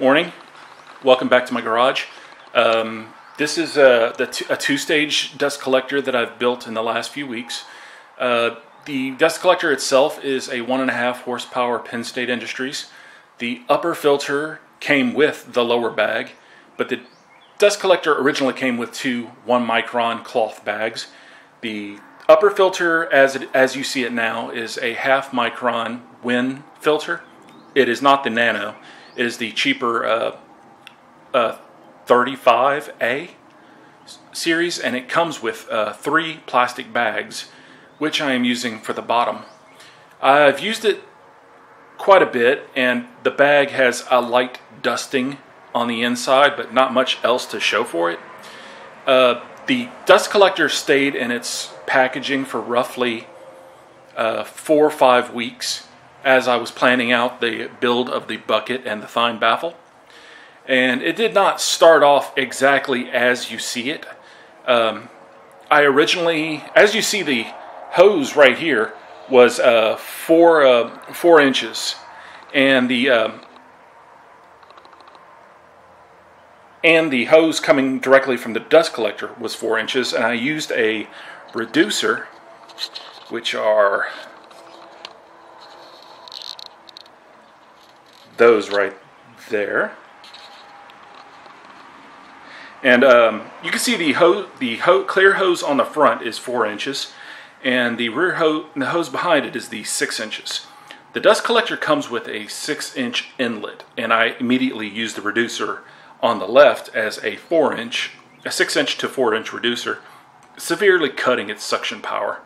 Morning. Welcome back to my garage. Um, this is a, t- a two-stage dust collector that I've built in the last few weeks. Uh, the dust collector itself is a one and a half horsepower Penn State Industries. The upper filter came with the lower bag, but the dust collector originally came with two one micron cloth bags. The upper filter, as it, as you see it now, is a half micron Wynn filter. It is not the Nano. Is the cheaper uh, uh, 35A series, and it comes with uh, three plastic bags, which I am using for the bottom. I've used it quite a bit, and the bag has a light dusting on the inside, but not much else to show for it. Uh, the dust collector stayed in its packaging for roughly uh, four or five weeks as I was planning out the build of the bucket and the Thien baffle. And it did not start off exactly as you see it. Um, I originally, as you see, the hose right here was uh, four uh, four inches, and the um, and the hose coming directly from the dust collector was four inches, and I used a reducer, which are those right there. And um, you can see the hose, the ho- clear hose on the front is four inches, and the rear hose, the hose behind it is the six inches. The dust collector comes with a six inch inlet, and I immediately use the reducer on the left as a four inch, a six inch to four inch reducer, severely cutting its suction power.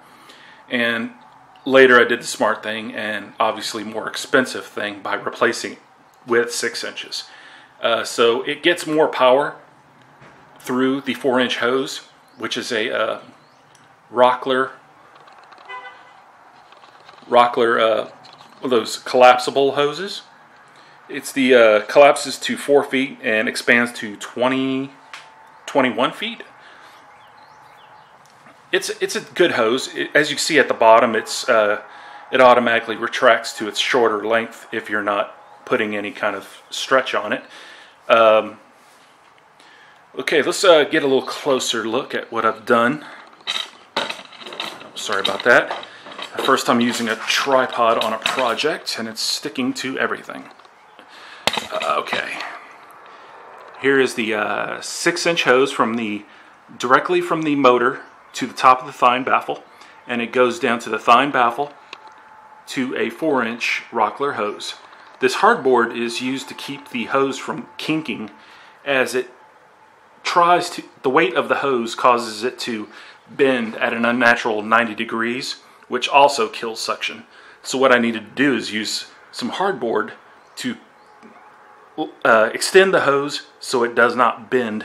And later I did the smart thing and obviously more expensive thing by replacing with six inches. Uh, so it gets more power through the four inch hose, which is a uh, Rockler Rockler uh, those collapsible hoses. It's the uh, collapses to four feet and expands to 20, 21 feet. It's it's a good hose. It, as you see at the bottom, it's uh, it automatically retracts to its shorter length if you're not putting any kind of stretch on it. Um, okay, let's uh, get a little closer look at what I've done. Sorry about that. First time using a tripod on a project and it's sticking to everything. Uh, okay. Here is the uh, six inch hose from the directly from the motor to the top of the Thien baffle and it goes down to the Thien baffle to a four inch Rockler hose. This hardboard is used to keep the hose from kinking as it tries to, the weight of the hose causes it to bend at an unnatural 90 degrees, which also kills suction. So what I needed to do is use some hardboard to uh, extend the hose so it does not bend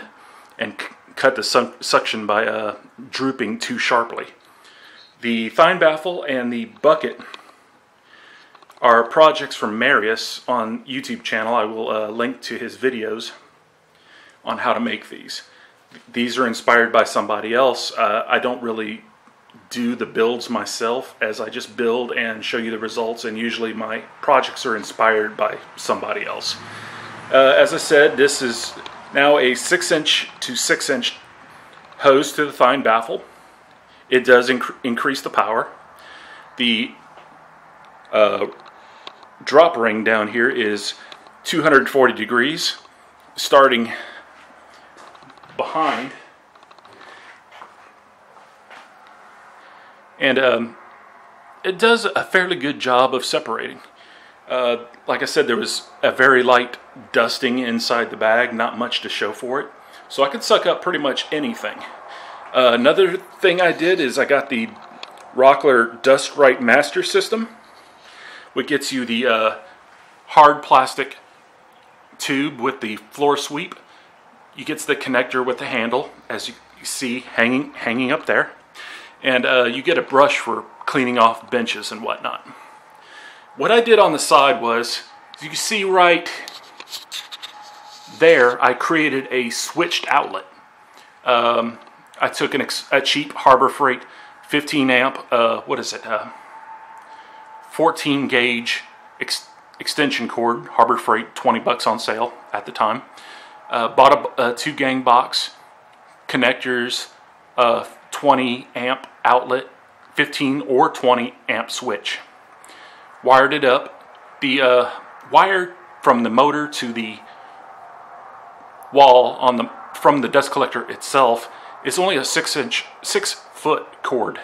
and c- cut the su- suction by uh, drooping too sharply. The Thien baffle and the bucket are projects from Marius on YouTube channel. I will uh, link to his videos on how to make these. These are inspired by somebody else. Uh, I don't really do the builds myself as I just build and show you the results and usually my projects are inspired by somebody else. Uh, as I said, this is now a 6 inch to 6 inch hose to the Thien baffle. It does inc- increase the power. The uh, drop ring down here is 240 degrees, starting behind. And um, it does a fairly good job of separating. Uh, like I said, there was a very light dusting inside the bag, not much to show for it. So I could suck up pretty much anything. Uh, another thing I did is I got the Rockler Dust Right Master System, which gets you the uh, hard plastic tube with the floor sweep. You gets the connector with the handle, as you see hanging hanging up there, and uh, you get a brush for cleaning off benches and whatnot. What I did on the side was, as you see right there, I created a switched outlet. Um, I took a cheap Harbor Freight 15 amp, uh, what is it, uh, 14 gauge ex- extension cord, Harbor Freight, 20 bucks on sale at the time. Uh, bought a, a two gang box, connectors, a 20 amp outlet, 15 or 20 amp switch. Wired it up. The uh, wire from the motor to the wall on the from the dust collector itself is only a six inch six foot cord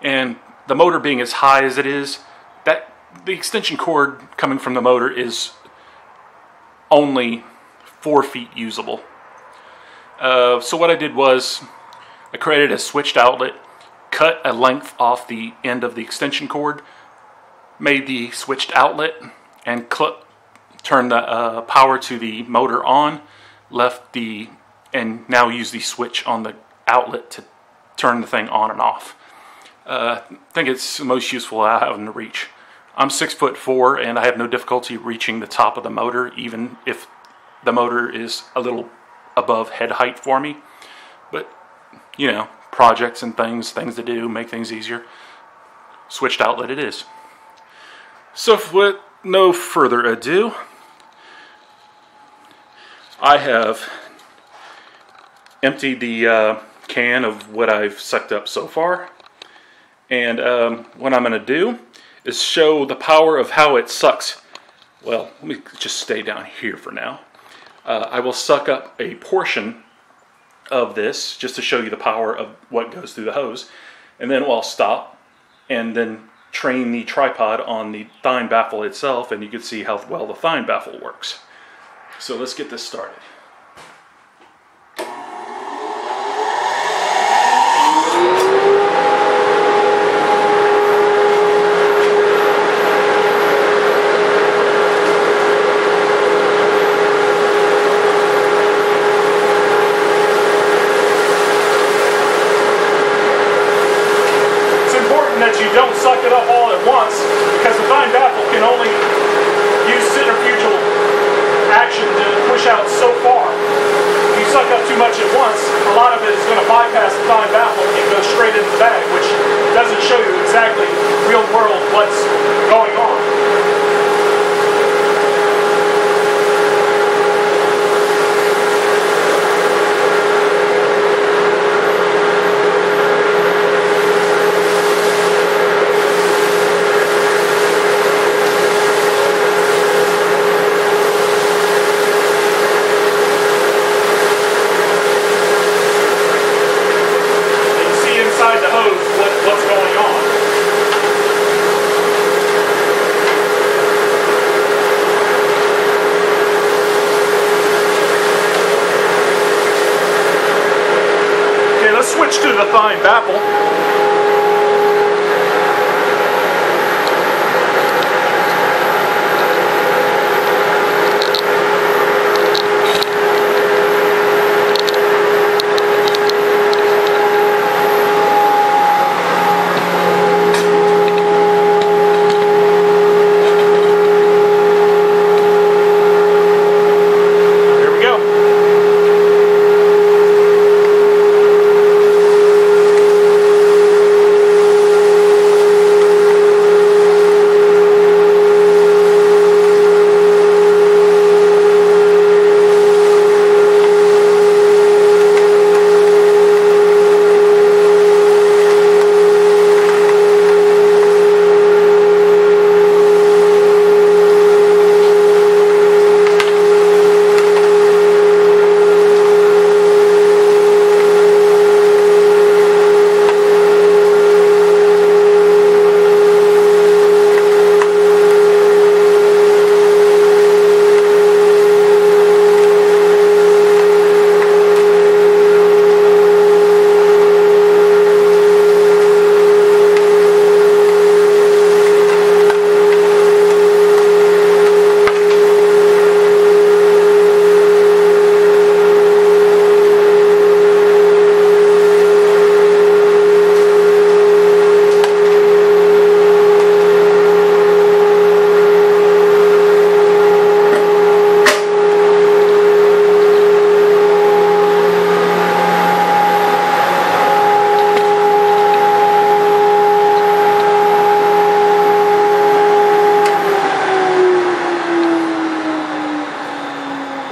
and the motor being as high as it is that the extension cord coming from the motor is only four feet usable uh, so what i did was i created a switched outlet cut a length off the end of the extension cord made the switched outlet and turned the uh, power to the motor on left the and now use the switch on the outlet to turn the thing on and off. Uh, think it's the most useful I have in the reach. I'm six foot four and I have no difficulty reaching the top of the motor, even if the motor is a little above head height for me. But, you know, projects and things, things to do, make things easier. Switched outlet it is. So, with no further ado, I have emptied the uh, can of what I've sucked up so far. And um, what I'm going to do is show the power of how it sucks. Well, let me just stay down here for now. Uh, I will suck up a portion of this just to show you the power of what goes through the hose. And then I'll stop and then train the tripod on the Thien baffle itself and you can see how well the Thien baffle works. So let's get this started.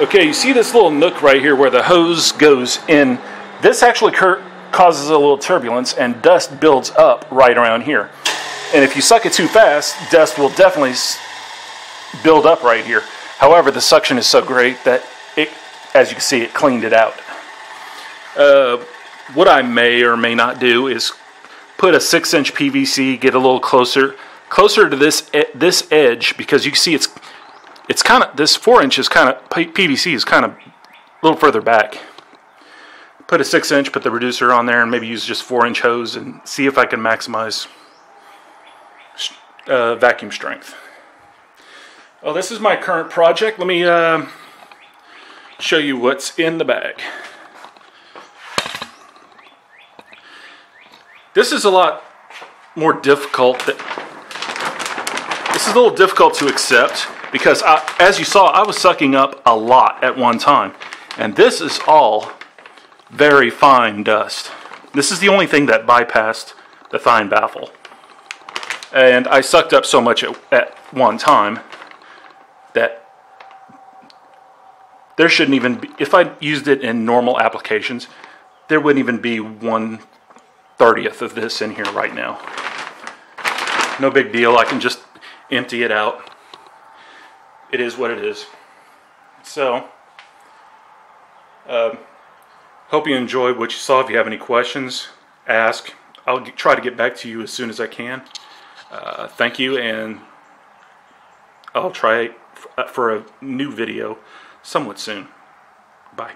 Okay, you see this little nook right here where the hose goes in. This actually causes a little turbulence and dust builds up right around here. And if you suck it too fast, dust will definitely build up right here. However, the suction is so great that it, as you can see, it cleaned it out. Uh, what I may or may not do is put a six inch PVC, get a little closer, closer to this e- this edge because you can see it's it's kind of this four inch is kind of PVC is kind of a little further back. Put a six inch, put the reducer on there, and maybe use just four inch hose and see if I can maximize uh, vacuum strength. Oh, this is my current project. Let me uh, show you what's in the bag. This is a lot more difficult. That, this is a little difficult to accept because, I, as you saw, I was sucking up a lot at one time. And this is all very fine dust. This is the only thing that bypassed the Thien baffle. And I sucked up so much at, at one time that there shouldn't even be, if I used it in normal applications, there wouldn't even be one thirtieth of this in here right now. No big deal, I can just empty it out. It is what it is. So, um, hope you enjoyed what you saw. If you have any questions, ask. I'll try to get back to you as soon as I can. Uh, thank you, and I'll try uh, for a new video somewhat soon. Bye.